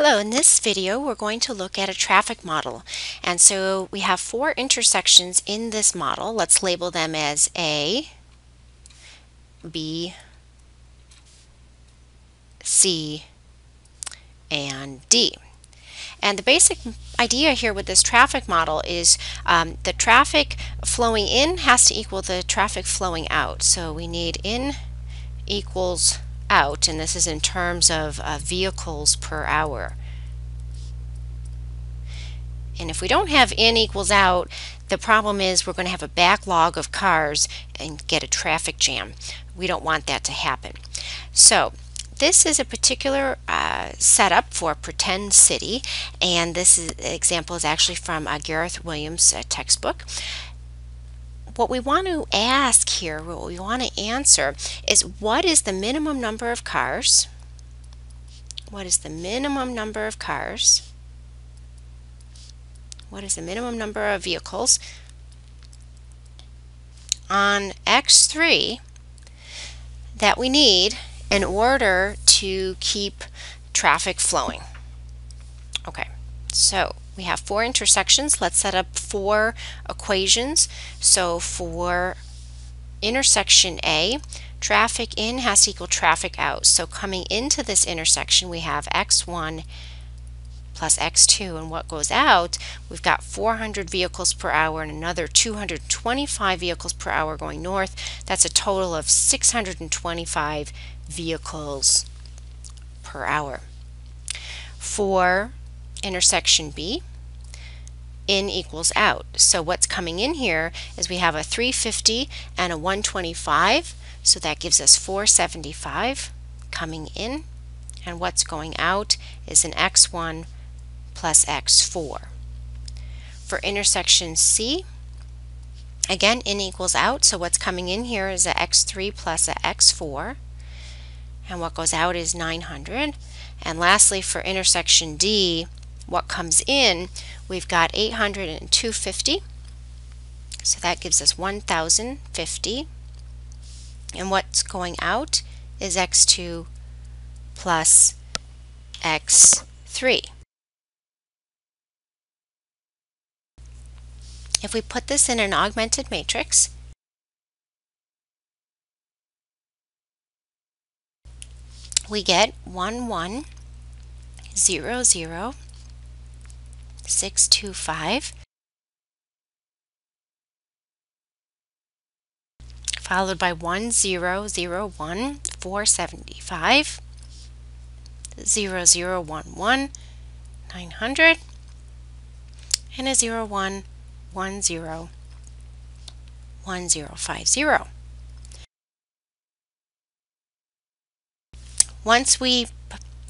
Hello, in this video we're going to look at a traffic model. And so we have four intersections in this model. Let's label them as A, B, C, and D. And the basic idea here with this traffic model is um, the traffic flowing in has to equal the traffic flowing out. So we need in equals out, and this is in terms of uh, vehicles per hour. And if we don't have in equals out, the problem is we're going to have a backlog of cars and get a traffic jam. We don't want that to happen. So this is a particular uh, setup for pretend city, and this is, example is actually from uh, Gareth Williams' uh, textbook what we want to ask here, what we want to answer is what is the minimum number of cars? What is the minimum number of cars? What is the minimum number of vehicles on X3 that we need in order to keep traffic flowing? Okay, so we have four intersections. Let's set up four equations. So for intersection A, traffic in has to equal traffic out. So coming into this intersection, we have x1 plus x2 and what goes out we've got 400 vehicles per hour and another 225 vehicles per hour going north that's a total of 625 vehicles per hour for intersection B, in equals out. So what's coming in here is we have a 350 and a 125, so that gives us 475 coming in, and what's going out is an x1 plus x4. For intersection C, again, in equals out, so what's coming in here is a x3 plus a x4, and what goes out is 900. And lastly, for intersection D, what comes in, we've got 800 and 250. So that gives us 1050. And what's going out is x2 plus x3. If we put this in an augmented matrix, we get 1, 1, 0, 0, 625 followed by 1001 475 0011 900 and a 0110 1050. Once we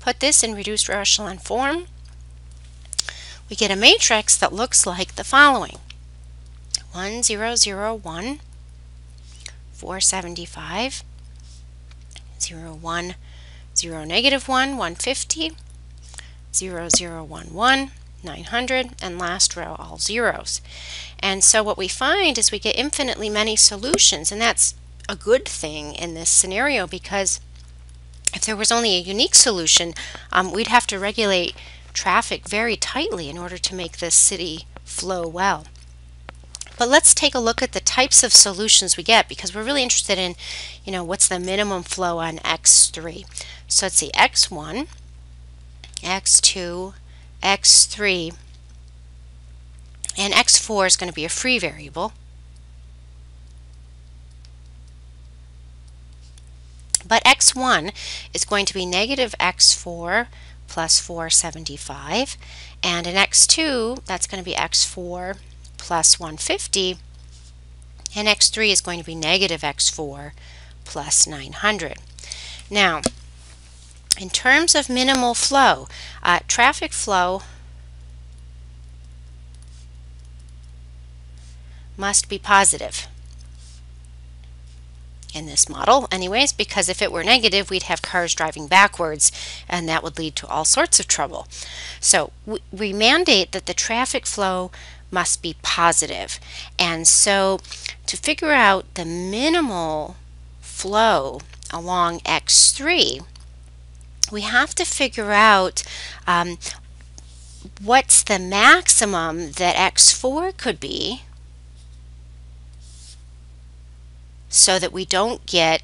put this in reduced echelon form, we get a matrix that looks like the following. 1, 0, 0, 1, 475, 0, 1, 0, negative 1, 150, 0, 0, 1, 1, 900, and last row all zeros. And so what we find is we get infinitely many solutions, and that's a good thing in this scenario because if there was only a unique solution, um, we'd have to regulate traffic very tightly in order to make this city flow well. But let's take a look at the types of solutions we get because we're really interested in, you know, what's the minimum flow on X3. So let's see, X1, X2, X3, and X4 is going to be a free variable. But X1 is going to be negative X4 plus 475. And in x2, that's going to be x4 plus 150. And x3 is going to be negative x4 plus 900. Now, in terms of minimal flow, uh, traffic flow must be positive in this model anyways because if it were negative we'd have cars driving backwards and that would lead to all sorts of trouble. So we, we mandate that the traffic flow must be positive and so to figure out the minimal flow along X3 we have to figure out um, what's the maximum that x4 could be so that we don't get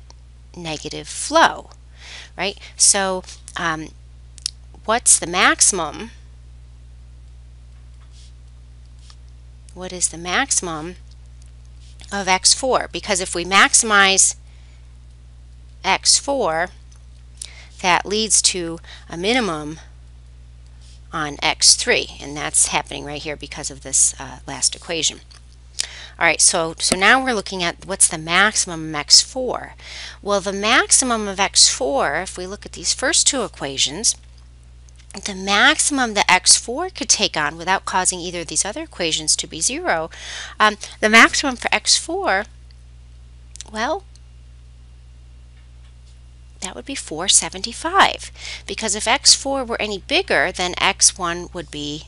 negative flow, right? So um, what's the maximum? What is the maximum of x4? Because if we maximize x4, that leads to a minimum on x3, and that's happening right here because of this uh, last equation. All right, so, so now we're looking at what's the maximum of x4. Well, the maximum of x4, if we look at these first two equations, the maximum that x4 could take on without causing either of these other equations to be zero, um, the maximum for x4, well, that would be 475 because if x4 were any bigger then x1 would be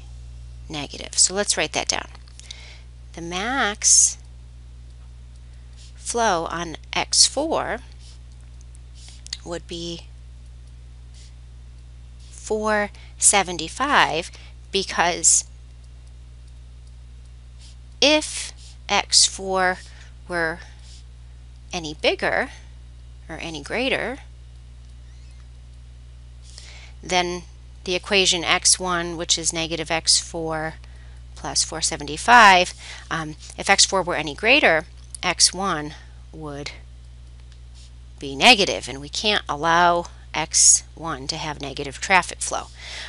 negative. So let's write that down. The max flow on x4 would be 475 because if x4 were any bigger or any greater, then the equation x1, which is negative x4 plus 475, um, if x4 were any greater, x1 would be negative, and we can't allow x1 to have negative traffic flow.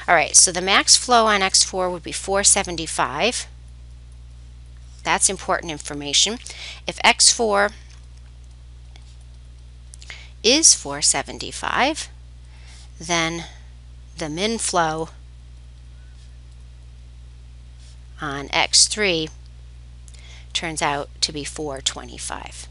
All right, so the max flow on x4 would be 475. That's important information. If x4 is 475, then the min flow on X3 turns out to be 425.